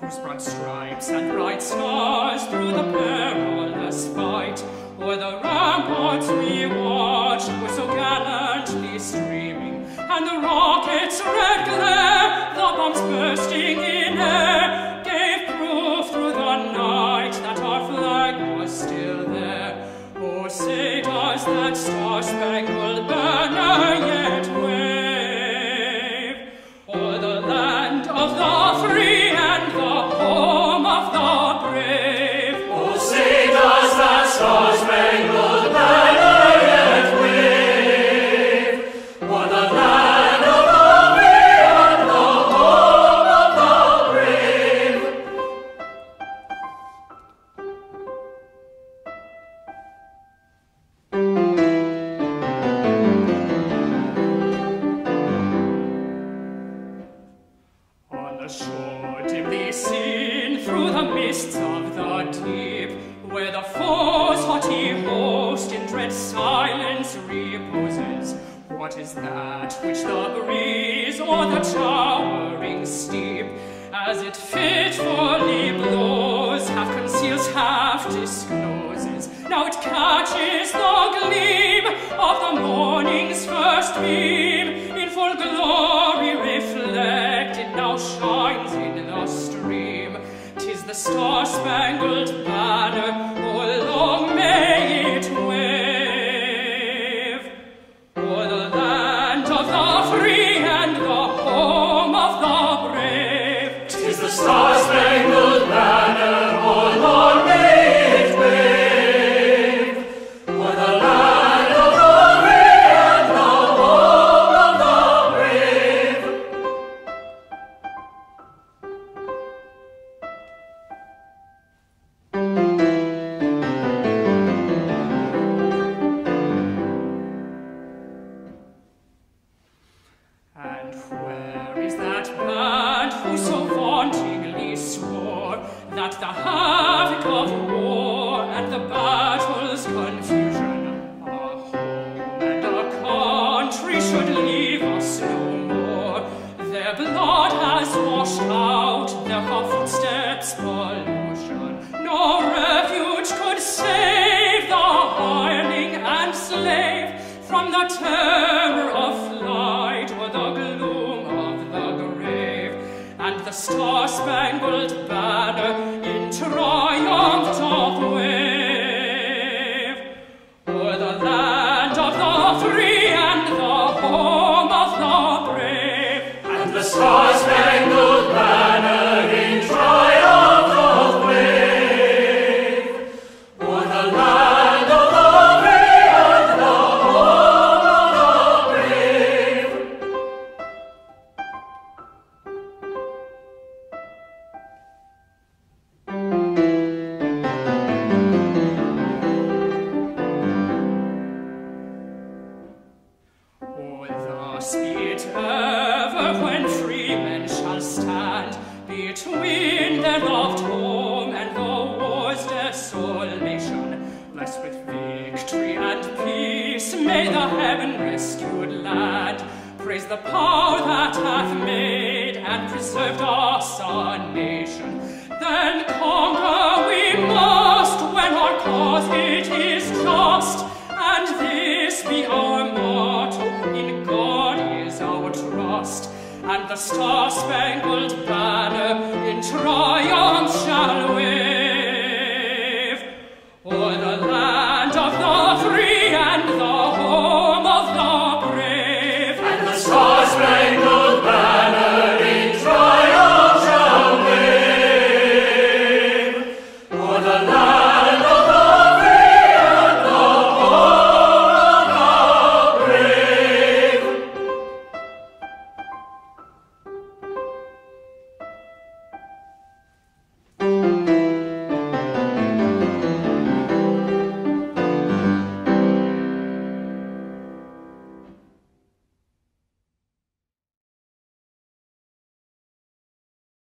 whose broad stripes and bright stars through the perilous fight o'er the ramparts we watched were so gallantly streaming, and the rockets' red glare, the bombs bursting in air, gave proof through the night that our flag was still there. Oh, say does that star-spangled Shore dimly seen through the mists of the deep, where the foe's haughty host in dread silence reposes, what is that which the breeze or the towering steep, as it fitfully blows, half conceals, half discloses? Now it catches the gleam of the morning's first beam, Christus spengelt Bade, that the havoc of war and the battle's confusion, a home and a country should leave us no more? Their blood has washed out their footsteps pollution. No refuge could save the hireling and slave from the terror of the star-spangled banner in triumph doth wave Between the loved home and the war's desolation, blessed with victory and peace, may the heaven-rescued land praise the power that hath made and preserved our a nation. Then conquer And the star-spangled banner in triumph shall wave